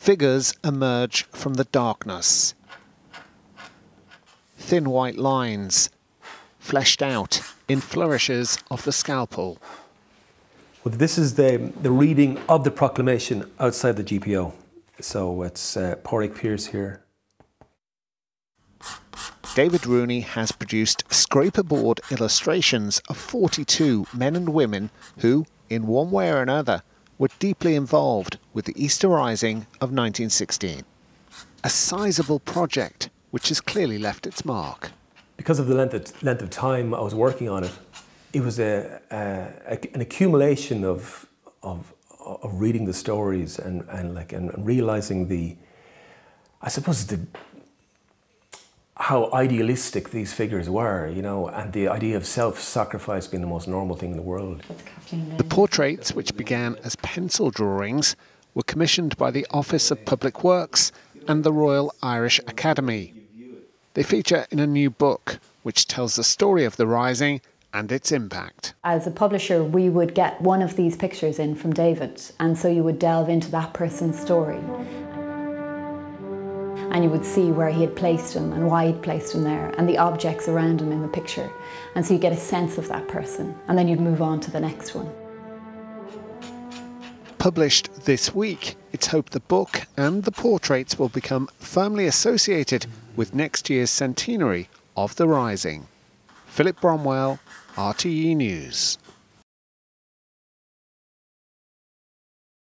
figures emerge from the darkness. Thin white lines, fleshed out in flourishes of the scalpel. Well, this is the, the reading of the proclamation outside the GPO. So it's uh, Pádraig Pearse here. David Rooney has produced scraperboard illustrations of 42 men and women who, in one way or another, were deeply involved with the Easter Rising of 1916. A sizable project which has clearly left its mark. Because of the length of, length of time I was working on it, it was a, a, a an accumulation of, of, of reading the stories and, and, like, and realizing the, I suppose, the, how idealistic these figures were, you know, and the idea of self-sacrifice being the most normal thing in the world. The portraits, which began as pencil drawings, were commissioned by the Office of Public Works and the Royal Irish Academy. They feature in a new book, which tells the story of the Rising and its impact. As a publisher, we would get one of these pictures in from David, and so you would delve into that person's story and you would see where he had placed him and why he'd placed him there and the objects around him in the picture. And so you get a sense of that person and then you'd move on to the next one. Published this week, it's hoped the book and the portraits will become firmly associated with next year's centenary of the Rising. Philip Bromwell, RTE News.